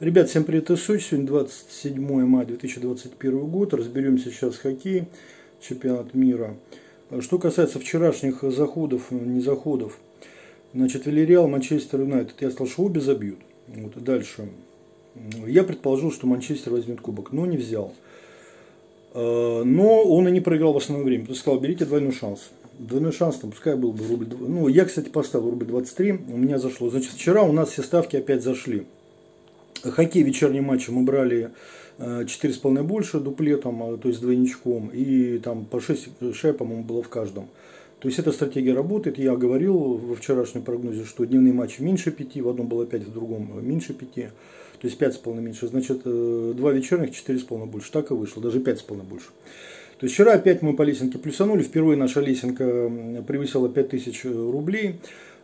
Ребят, всем привет из Сочи. Сегодня 27 мая 2021 год. Разберемся сейчас хоккей, чемпионат мира. Что касается вчерашних заходов, не заходов. Значит, Вильяреал, Манчестер Юнайтед. Я что обе забьют. Вот, дальше. Я предположил, что Манчестер возьмет кубок, но не взял. А, но он и не проиграл в основное время. То сказал, берите двойной шанс. Двойной шанс, там, пускай был бы рубль. Ну, я, кстати, поставил рубль 23, у меня зашло. Значит, вчера у нас все ставки опять зашли. Хоккей вечерние матчи мы брали 4,5 э, больше дуплетом, а, то есть двойничком, и там по 6 шай, по-моему, было в каждом. То есть эта стратегия работает. Я говорил во вчерашнем прогнозе, что дневные матчи меньше 5, в одном было 5, в другом меньше 5. То есть 5,5 меньше. Значит, э, два вечерних 4,5 больше. Так и вышло, даже 5,5 больше. То есть вчера опять мы по лесенке плюсанули. Впервые наша лесенка превысила 5000 рублей.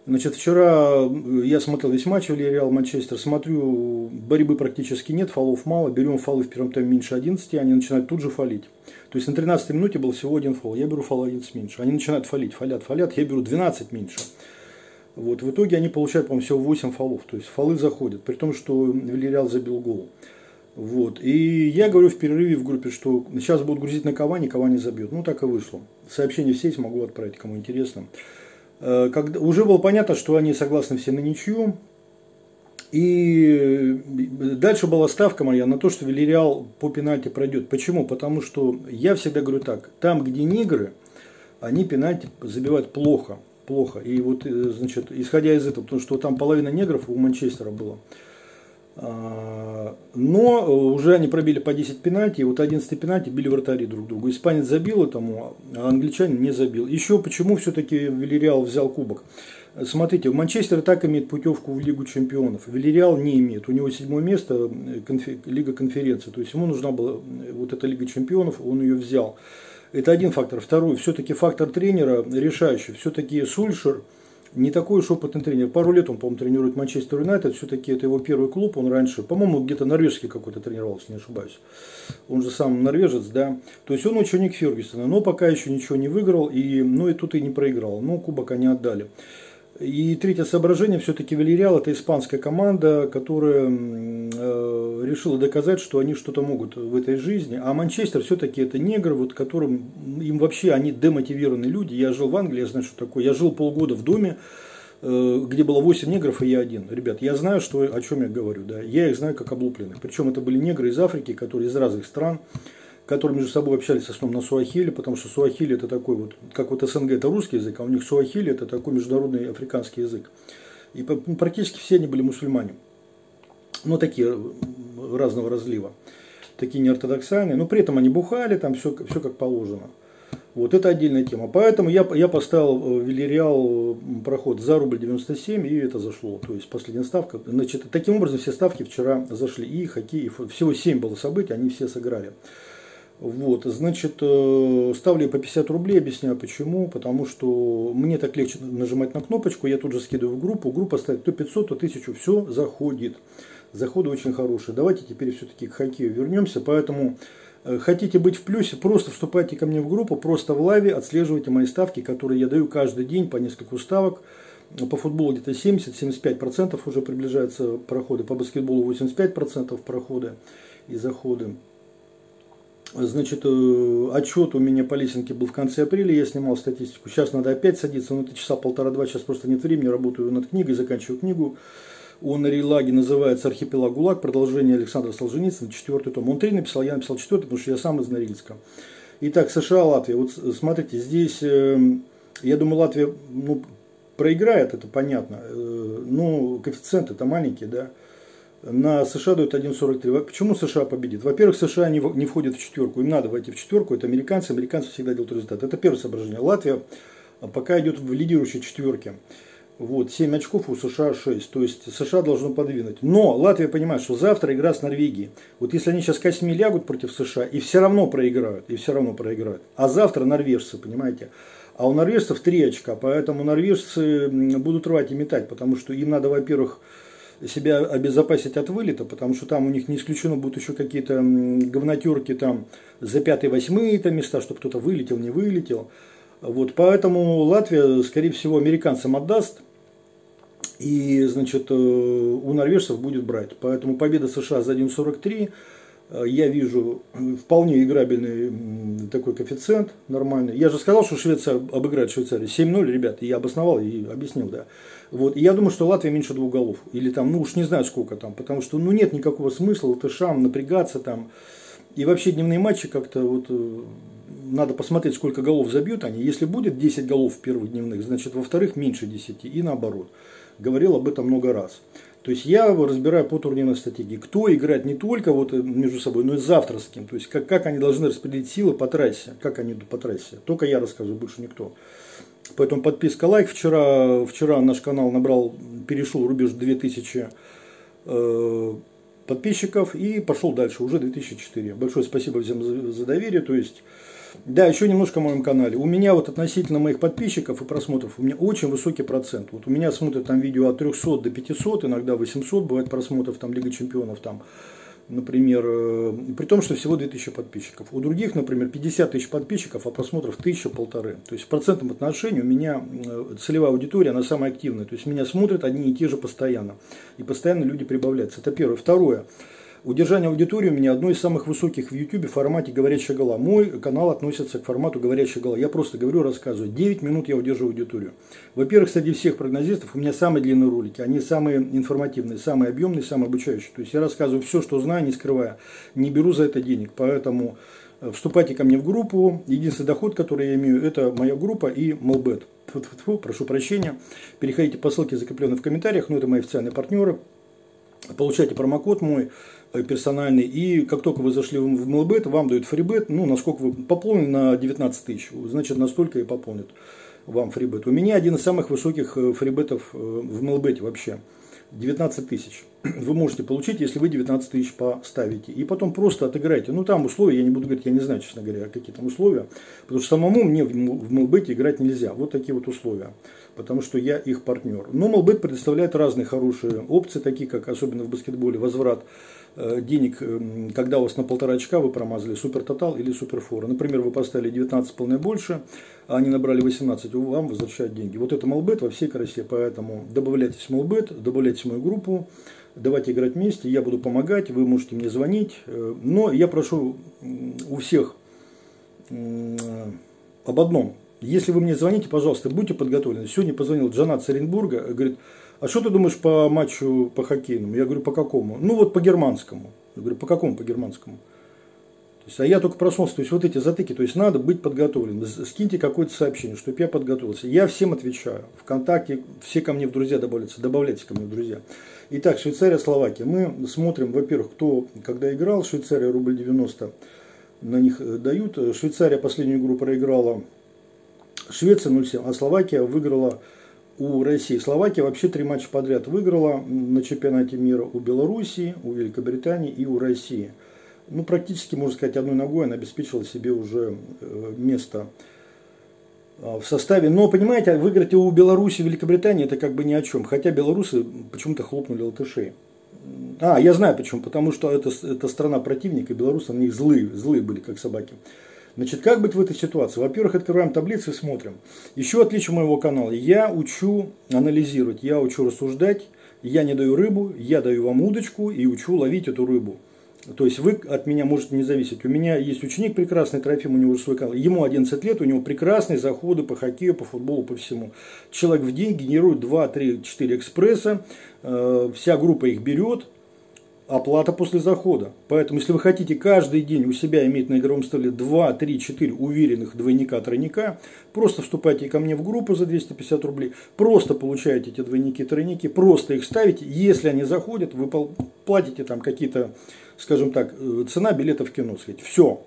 Значит, вчера я смотрел весь матч Реал Манчестер, смотрю, борьбы практически нет, фолов мало, берем фолы в первом тайме меньше 11, они начинают тут же фалить. То есть на 13 минуте был всего один фол, я беру фол 11 меньше, они начинают фалить, фалят, фалят, я беру 12 меньше. Вот, в итоге они получают, по-моему, всего 8 фолов, то есть фолы заходят, при том, что Вильяреал забил гол. Вот. И я говорю в перерыве в группе, что сейчас будут грузить на Кавани, Кавани забьет. Ну, так и вышло. Сообщение в сеть могу отправить, кому интересно. Э, когда, уже было понятно, что они согласны все на ничью. И дальше была ставка моя на то, что Вильяреал по пенальти пройдет. Почему? Потому что я всегда говорю так, там, где негры, они пенальти забивают плохо. Плохо. И вот, э, значит, исходя из этого, потому что там половина негров у Манчестера было. А, но уже они пробили по 10 пенальти, и вот 11 пенальти били вратари друг другу. Испанец забил этому, а англичанин не забил. Еще почему все-таки Вильяреал взял кубок? Смотрите, Манчестер так имеет путевку в Лигу чемпионов. Вильяреал не имеет. У него седьмое место, конфи, Лига конференции. То есть ему нужна была вот эта Лига чемпионов, он ее взял. Это один фактор. Второй, все-таки фактор тренера решающий. Все-таки Сульшер – не такой уж опытный тренер. Пару лет он, по-моему, тренирует Манчестер Юнайтед. Все-таки это его первый клуб. Он раньше, по-моему, где-то норвежский какой-то тренировался, не ошибаюсь. Он же сам норвежец, да. То есть он ученик Фергюсона, но пока еще ничего не выиграл. И, ну и тут и не проиграл. Но кубок они отдали. И третье соображение, все-таки Вильяреал это испанская команда, которая э, решила доказать, что они что-то могут в этой жизни. А Манчестер все-таки это негр, вот которым им вообще они демотивированные люди. Я жил в Англии, я знаю, что такое. Я жил полгода в доме, э, где было 8 негров и я один. Ребят, я знаю, что, о чем я говорю. Да. Я их знаю как облупленных. Причем это были негры из Африки, которые из разных стран которые между собой общались в основном на суахили, потому что суахили это такой вот, как вот СНГ это русский язык, а у них суахили это такой международный африканский язык. И ну, практически все они были мусульмане. Ну, такие разного разлива. Такие неортодоксальные. Но при этом они бухали, там все, все как положено. Вот это отдельная тема. Поэтому я, я поставил э, Вильяреал проход за рубль 97, и это зашло. То есть последняя ставка. Значит, таким образом все ставки вчера зашли. И хоккей, и всего 7 было событий, они все сыграли. Вот, значит, э, ставлю по 50 рублей, объясняю почему. Потому что мне так легче нажимать на кнопочку, я тут же скидываю в группу. Группа ставит то 500, то 1000, все заходит. Заходы очень хорошие. Давайте теперь все-таки к хоккею вернемся. Поэтому э, хотите быть в плюсе, просто вступайте ко мне в группу, просто в лайве отслеживайте мои ставки, которые я даю каждый день по несколько ставок. По футболу где-то 70-75% уже приближаются проходы, по баскетболу 85% проходы и заходы. Значит, э, отчет у меня по лесенке был в конце апреля, я снимал статистику. Сейчас надо опять садиться, но это часа полтора-два, сейчас просто нет времени, работаю над книгой, заканчиваю книгу. У Нарилаги называется «Архипелаг ГУЛАГ», продолжение Александра Солженицына, четвертый том. Он три написал, я написал четвертый, потому что я сам из Норильска. Итак, США, Латвия. Вот смотрите, здесь, э, я думаю, Латвия ну, проиграет, это понятно. Э, но коэффициенты-то маленькие, да на США дают 1.43. Почему США победит? Во-первых, США не, не входят в четверку. Им надо войти в четверку. Это американцы. Американцы всегда делают результат. Это первое соображение. Латвия пока идет в лидирующей четверке. Вот, 7 очков у США 6. То есть США должно подвинуть. Но Латвия понимает, что завтра игра с Норвегией. Вот если они сейчас косьми лягут против США и все равно проиграют, и все равно проиграют. А завтра норвежцы, понимаете. А у норвежцев 3 очка, поэтому норвежцы будут рвать и метать, потому что им надо, во-первых, себя обезопасить от вылета, потому что там у них не исключено будут еще какие-то говнотерки там за пятые, восьмые там места, чтобы кто-то вылетел, не вылетел. Вот, поэтому Латвия, скорее всего, американцам отдаст. И, значит, э, у норвежцев будет брать. Поэтому победа США за 1.43 э, я вижу вполне играбельный такой коэффициент нормальный. Я же сказал, что Швеция обыграет Швейцарию. 7-0, ребята, я обосновал и объяснил, да. Вот. И я думаю, что Латвия меньше двух голов. Или там, ну уж не знаю сколько там. Потому что ну, нет никакого смысла латышам напрягаться там. И вообще дневные матчи как-то вот э, надо посмотреть, сколько голов забьют они. Если будет 10 голов в первых дневных, значит, во-вторых, меньше 10 и наоборот говорил об этом много раз. То есть я разбираю по турнирной стратегии, кто играет не только вот между собой, но и завтра с кем. То есть как, как они должны распределить силы по трассе, как они идут по трассе. Только я рассказываю, больше никто. Поэтому подписка, лайк. Вчера, вчера наш канал набрал, перешел рубеж 2000 э, подписчиков и пошел дальше, уже 2004. Большое спасибо всем за, за доверие. То есть да, еще немножко о моем канале. У меня вот относительно моих подписчиков и просмотров, у меня очень высокий процент. Вот у меня смотрят там видео от 300 до 500, иногда 800 бывает просмотров, там Лига Чемпионов, там, например, э, при том, что всего 2000 подписчиков. У других, например, 50 тысяч подписчиков, а просмотров тысяча полторы. То есть в процентном отношении у меня э, целевая аудитория, она самая активная. То есть меня смотрят одни и те же постоянно. И постоянно люди прибавляются. Это первое. Второе. Удержание аудитории у меня одно из самых высоких в YouTube в формате «Говорящая гола». Мой канал относится к формату «Говорящая гола». Я просто говорю, рассказываю. 9 минут я удерживаю аудиторию. Во-первых, среди всех прогнозистов у меня самые длинные ролики. Они самые информативные, самые объемные, самые обучающие. То есть я рассказываю все, что знаю, не скрывая. Не беру за это денег. Поэтому э, вступайте ко мне в группу. Единственный доход, который я имею, это моя группа и Молбет. Прошу прощения. Переходите по ссылке, закрепленной в комментариях. Но это мои официальные партнеры. Получайте промокод мой персональный. И как только вы зашли в MLBet, вам дают фрибет. Ну, насколько вы пополнили на 19 тысяч, значит, настолько и пополнят вам фрибет. У меня один из самых высоких э, фрибетов э, в MLBet вообще. 19 тысяч. Вы можете получить, если вы 19 тысяч поставите. И потом просто отыграйте. Ну, там условия, я не буду говорить, я не знаю, честно говоря, какие там условия. Потому что самому мне в MLBet играть нельзя. Вот такие вот условия. Потому что я их партнер. Но MLBet предоставляет разные хорошие опции, такие как, особенно в баскетболе, возврат Э, денег, эм, когда у вас на полтора очка вы промазали супер тотал или супер фора. Например, вы поставили 19,5 больше, а они набрали 18, вам возвращают деньги. Вот это Малбет во всей красе, поэтому добавляйтесь в Малбет, добавляйтесь в мою группу, давайте играть вместе, я буду помогать, вы можете мне звонить. Э, но я прошу у всех об одном. Если вы мне звоните, пожалуйста, будьте подготовлены. Сегодня позвонил Джанат Саренбурга, говорит, а что ты думаешь по матчу по хоккейному? Я говорю, по какому? Ну вот по германскому. Я говорю, по какому по германскому? То есть, а я только проснулся, то есть вот эти затыки, то есть надо быть подготовленным. Скиньте какое-то сообщение, чтобы я подготовился. Я всем отвечаю. Вконтакте все ко мне в друзья добавляются, добавляйте ко мне в друзья. Итак, Швейцария, Словакия. Мы смотрим, во-первых, кто когда играл. Швейцария рубль 90 на них э, дают. Швейцария последнюю игру проиграла Швеция 0-7, а Словакия выиграла у России. Словакия вообще три матча подряд выиграла на чемпионате мира у Белоруссии, у Великобритании и у России. Ну, практически, можно сказать, одной ногой она обеспечила себе уже э, место а, в составе. Но, понимаете, выиграть у Беларуси и Великобритании это как бы ни о чем. Хотя белорусы почему-то хлопнули латышей. А, я знаю почему. Потому что это, это страна противника, белорусы на них злые, злые были, как собаки. Значит, как быть в этой ситуации? Во-первых, открываем таблицу и смотрим. Еще отличие моего канала. Я учу анализировать, я учу рассуждать, я не даю рыбу, я даю вам удочку и учу ловить эту рыбу. То есть вы от меня можете не зависеть. У меня есть ученик прекрасный, Трофим, у него свой канал. Ему 11 лет, у него прекрасные заходы по хоккею, по футболу, по всему. Человек в день генерирует 2, 3, 4 экспресса. Э, вся группа их берет, оплата после захода. Поэтому, если вы хотите каждый день у себя иметь на игровом столе 2, 3, 4 уверенных двойника-тройника, просто вступайте ко мне в группу за 250 рублей, просто получаете эти двойники-тройники, просто их ставите. Если они заходят, вы платите там какие-то, скажем так, э, цена билета в кино. Сказать. Все.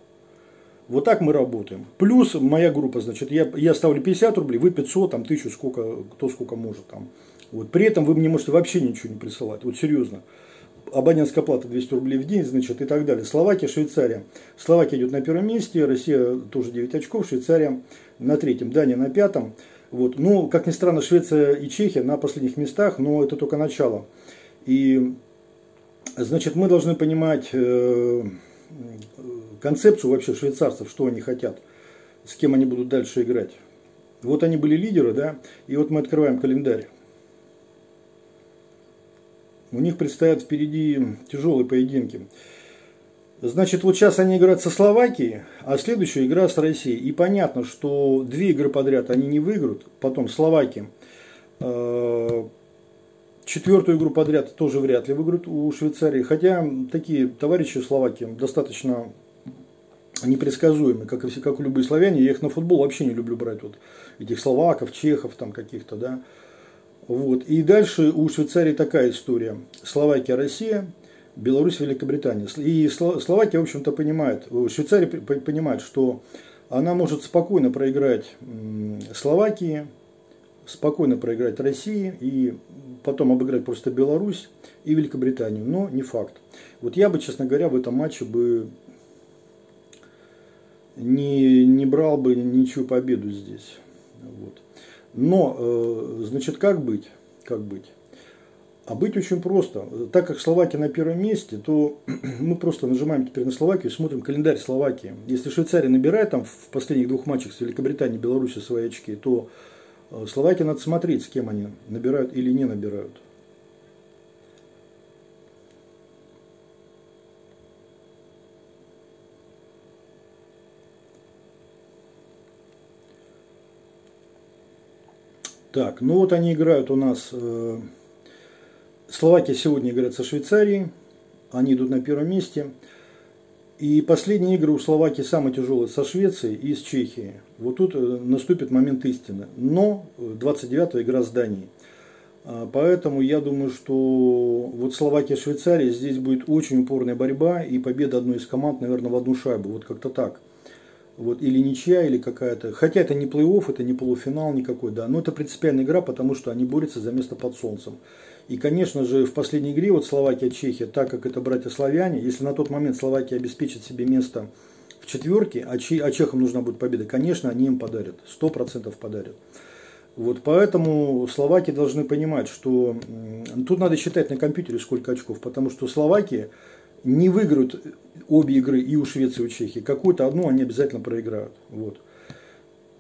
Вот так мы работаем. Плюс моя группа, значит, я, я ставлю 50 рублей, вы 500, там, 1000, сколько, кто сколько может. Там. Вот. При этом вы мне можете вообще ничего не присылать. Вот серьезно абонентская плата 200 рублей в день, значит, и так далее. Словакия, Швейцария. Словакия идет на первом месте, Россия тоже 9 очков, Швейцария на третьем, Дания на пятом. Вот. Ну, как ни странно, Швеция и Чехия на последних местах, но это только начало. И, значит, мы должны понимать э, концепцию вообще швейцарцев, что они хотят, с кем они будут дальше играть. Вот они были лидеры, да, и вот мы открываем календарь. У них предстоят впереди тяжелые поединки. Значит, вот сейчас они играют со Словакией, а следующая игра с Россией. И понятно, что две игры подряд они не выиграют. Потом Словакия. Э, четвертую игру подряд тоже вряд ли выиграют у Швейцарии. Хотя такие товарищи Словакии достаточно непредсказуемы, как и, как и любые славяне. Я их на футбол вообще не люблю брать. Вот этих словаков, чехов там каких-то, да. Вот. И дальше у Швейцарии такая история. Словакия, Россия, Беларусь, Великобритания. И Словакия, в общем-то, понимает, Швейцария понимает, что она может спокойно проиграть Словакии, спокойно проиграть России и потом обыграть просто Беларусь и Великобританию. Но не факт. Вот я бы, честно говоря, в этом матче бы не, не брал бы ничью победу здесь. Вот. Но, э, значит, как быть? Как быть? А быть очень просто. Так как Словакия на первом месте, то мы просто нажимаем теперь на Словакию и смотрим календарь Словакии. Если Швейцария набирает там в последних двух матчах с Великобританией и Беларусью свои очки, то э, Словакия надо смотреть, с кем они набирают или не набирают. Так, ну вот они играют у нас. Э, Словакия сегодня играет со Швейцарией. Они идут на первом месте. И последние игры у Словакии самые тяжелые со Швецией и с Чехией. Вот тут э, наступит момент истины. Но 29-я игра с Данией. А, поэтому я думаю, что вот Словакия-Швейцария здесь будет очень упорная борьба и победа одной из команд, наверное, в одну шайбу. Вот как-то так вот, или ничья, или какая-то. Хотя это не плей-офф, это не полуфинал никакой, да, но это принципиальная игра, потому что они борются за место под солнцем. И, конечно же, в последней игре вот Словакия-Чехия, так как это братья-славяне, если на тот момент Словакия обеспечит себе место в четверке, а, че, а чехам нужна будет победа, конечно, они им подарят, сто процентов подарят. Вот поэтому словаки должны понимать, что тут надо считать на компьютере сколько очков, потому что Словакия не выиграют обе игры и у Швеции, и у Чехии. Какую-то одну они обязательно проиграют. Вот.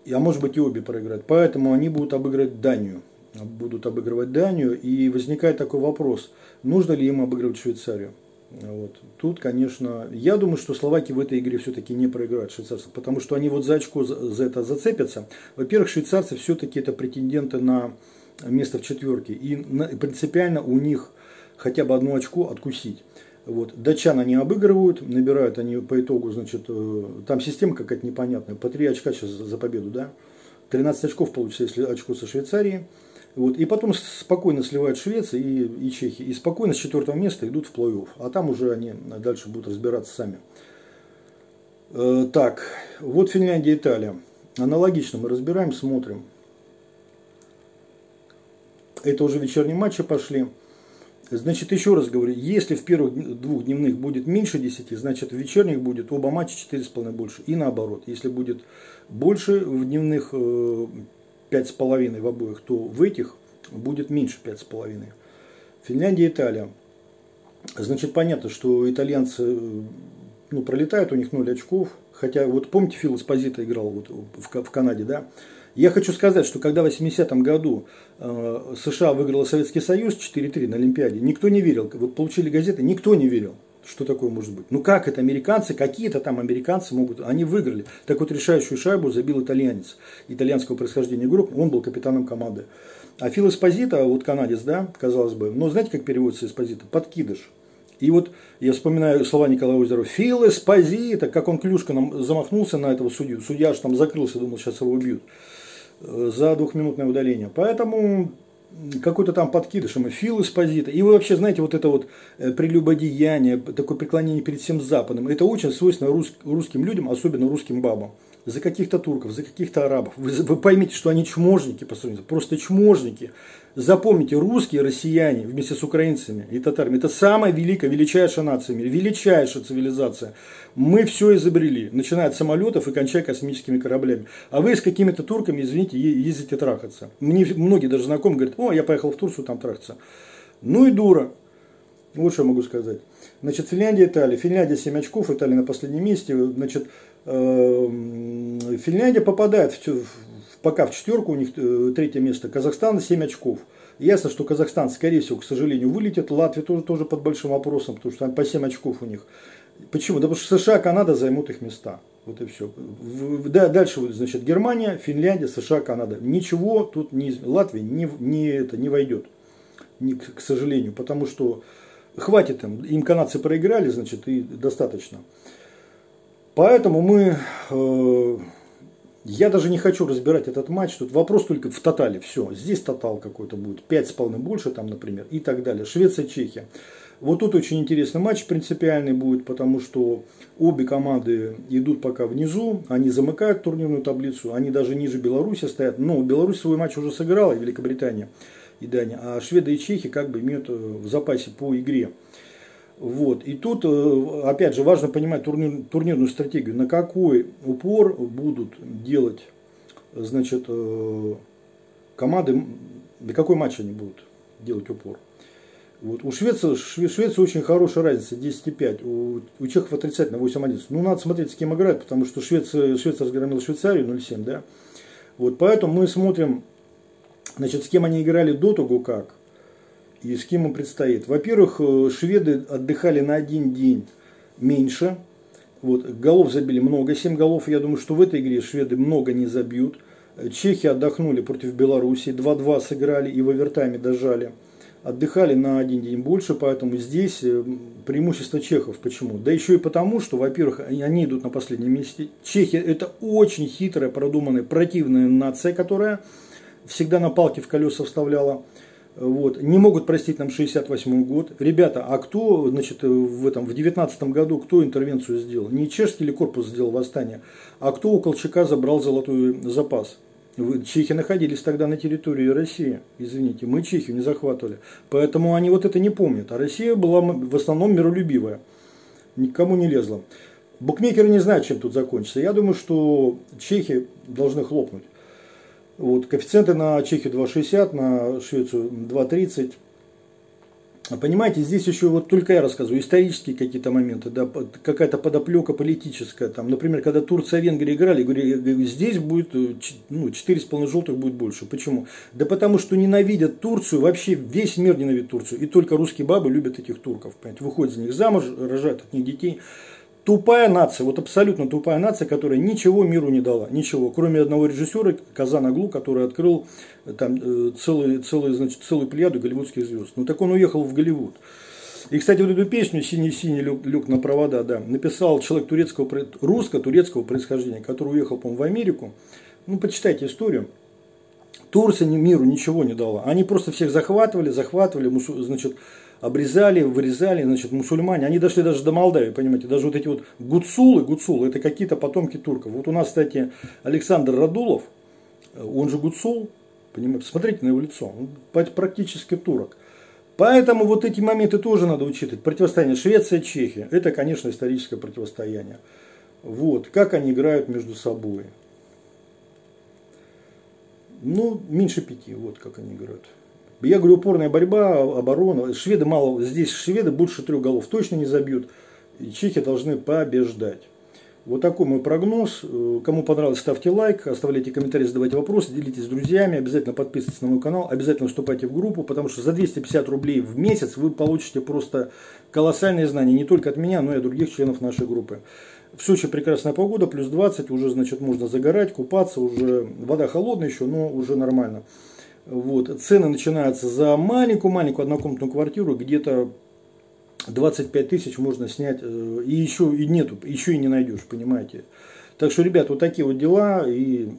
А может быть и обе проиграют. Поэтому они будут обыгрывать Данию. Будут обыгрывать Данию. И возникает такой вопрос, нужно ли им обыгрывать Швейцарию. Вот. Тут, конечно, я думаю, что словаки в этой игре все-таки не проиграют швейцарцев, потому что они вот за очко за, это зацепятся. Во-первых, швейцарцы все-таки это претенденты на место в четверке, и принципиально у них хотя бы одно очко откусить. Вот. Датчан они обыгрывают, набирают они по итогу, значит, э, там система какая-то непонятная, по 3 очка сейчас за победу, да, 13 очков получится, если очко со Швейцарией. Вот. И потом спокойно сливают Швеция и, и Чехия. И спокойно с четвертого места идут в плей-офф. А там уже они дальше будут разбираться сами. Э, так, вот Финляндия, Италия. Аналогично мы разбираем, смотрим. Это уже вечерние матчи пошли. Значит, еще раз говорю, если в первых двух дневных будет меньше 10, значит в вечерних будет оба матча 4,5 больше. И наоборот, если будет больше в дневных 5,5 э, в обоих, то в этих будет меньше 5,5. Финляндия, Италия. Значит, понятно, что итальянцы э, ну, пролетают, у них 0 очков. Хотя, вот помните, Фил Эспозита играл вот в, в Канаде, да? Я хочу сказать, что когда в 80-м году э, США выиграла Советский Союз 4-3 на Олимпиаде, никто не верил. Вот получили газеты, никто не верил. Что такое может быть? Ну как это американцы, какие-то там американцы могут, они выиграли. Так вот решающую шайбу забил итальянец, итальянского происхождения игрок, он был капитаном команды. А Фил Эспозита, вот канадец, да, казалось бы, но знаете, как переводится Эспозита? Подкидыш. И вот я вспоминаю слова Николая Озерова. Фил Эспозита, как он клюшканом замахнулся на этого судью. Судья аж там закрылся, думал, сейчас его убьют. Э, за двухминутное удаление. Поэтому какой-то там подкидыш, и Фил Эспозита. И вы вообще знаете, вот это вот э, прелюбодеяние, такое преклонение перед всем Западом, это очень свойственно рус, русским людям, особенно русским бабам. За каких-то турков, за каких-то арабов. Вы, вы поймите, что они чможники по сравнению, просто чможники. Запомните, русские, россияне вместе с украинцами и татарами, это самая великая, величайшая нация в мире, величайшая цивилизация. Мы все изобрели, начиная от самолетов и кончая космическими кораблями. А вы с какими-то турками, извините, ездите трахаться. Мне многие даже знакомые говорят, о, я поехал в Турцию там трахаться. Ну и дура. Вот что я могу сказать. Значит, Финляндия, Италия. Финляндия 7 очков, Италия на последнем месте. Значит, Финляндия попадает в, пока в четверку, у них э, третье место. Казахстан 7 очков. Ясно, что Казахстан, скорее всего, к сожалению, вылетит. Латвия тоже, тоже под большим вопросом, потому что там по 7 очков у них. Почему? Да потому что США, Канада займут их места. Вот и все. Да, дальше, значит, Германия, Финляндия, США, Канада. Ничего тут не Латвия не, не, это, не войдет, не, к сожалению, потому что хватит им. Им канадцы проиграли, значит, и достаточно. Поэтому мы э, я даже не хочу разбирать этот матч. Тут вопрос только в тотале. Все. Здесь тотал какой-то будет. 5,5 больше там, например. И так далее. Швеция, Чехия. Вот тут очень интересный матч принципиальный будет, потому что обе команды идут пока внизу, они замыкают турнирную таблицу, они даже ниже Беларуси стоят. Но Беларусь свой матч уже сыграла, Великобритания и Дания, а Шведы и Чехи как бы имеют э, в запасе по игре. Вот. И тут, э, опять же, важно понимать турнир, турнирную стратегию, на какой упор будут делать значит, э, команды, на какой матч они будут делать упор. Вот. У Швеции, Швеции очень хорошая разница, 10,5. У, у чехов отрицательно 8,11. Ну, надо смотреть, с кем играют, потому что Швеция, Швеция разгромила Швейцарию 0,7, да. Вот, поэтому мы смотрим, значит, с кем они играли до того, как и с кем им предстоит. Во-первых, э, шведы отдыхали на один день меньше. Вот, голов забили много, 7 голов. Я думаю, что в этой игре шведы много не забьют. Чехи отдохнули против Беларуси, 2-2 сыграли и в овертайме дожали. Отдыхали на один день больше, поэтому здесь э, преимущество чехов. Почему? Да еще и потому, что, во-первых, они идут на последнем месте. Чехи это очень хитрая, продуманная, противная нация, которая всегда на палки в колеса вставляла. Вот. Не могут простить нам 68 год. Ребята, а кто, значит, в этом, в 19 году, кто интервенцию сделал? Не чешский ли корпус сделал восстание, а кто у Колчака забрал золотой запас? Чехи находились тогда на территории России, извините, мы Чехию не захватывали. Поэтому они вот это не помнят. А Россия была в основном миролюбивая, никому не лезла. Букмекеры не знают, чем тут закончится. Я думаю, что чехи должны хлопнуть. Вот, коэффициенты на Чехию 2,60, на Швецию 2,30. Понимаете, здесь еще вот только я рассказываю исторические какие-то моменты, да, какая-то подоплека политическая. Там, например, когда Турция и Венгрия играли, я говорю, здесь будет э, ну, 4,5 желтых будет больше. Почему? Да потому что ненавидят Турцию, вообще весь мир ненавидит Турцию. И только русские бабы любят этих турков. Понимаете? Выходят за них замуж, рожают от них детей тупая нация, вот абсолютно тупая нация, которая ничего миру не дала, ничего, кроме одного режиссера Казан Аглу, который открыл э, там э, целый, целый, значит, целую плеяду голливудских звезд. Ну так он уехал в Голливуд. И, кстати, вот эту песню «Синий-синий люк, люк на провода», да, написал человек турецкого, русско-турецкого происхождения, который уехал, по-моему, в Америку. Ну, почитайте историю. Турция миру ничего не дала. Они просто всех захватывали, захватывали, значит, обрезали, вырезали, значит, мусульмане, они дошли даже до Молдавии, понимаете, даже вот эти вот гуцулы, гуцулы, это какие-то потомки турков. Вот у нас, кстати, Александр Радулов, он же гуцул, понимаете, смотрите на его лицо, он практически турок. Поэтому вот эти моменты тоже надо учитывать. Противостояние Швеция-Чехия, это, конечно, историческое противостояние. Вот, как они играют между собой. Ну, меньше пяти, вот как они играют. Я говорю, упорная борьба, оборона. Шведы мало, здесь шведы больше трех голов точно не забьют. И чехи должны побеждать. Вот такой мой прогноз. Кому понравилось, ставьте лайк, оставляйте комментарии, задавайте вопросы, делитесь с друзьями, обязательно подписывайтесь на мой канал, обязательно вступайте в группу, потому что за 250 рублей в месяц вы получите просто колоссальные знания не только от меня, но и от других членов нашей группы. В Сочи прекрасная погода, плюс 20, уже значит можно загорать, купаться, уже вода холодная еще, но уже нормально. Вот. Цены начинаются за маленькую-маленькую однокомнатную квартиру, где-то 25 тысяч можно снять, э, и еще и нету, еще и не найдешь, понимаете. Так что, ребят, вот такие вот дела, и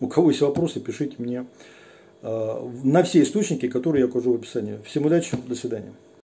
у кого есть вопросы, пишите мне э, на все источники, которые я укажу в описании. Всем удачи, до свидания.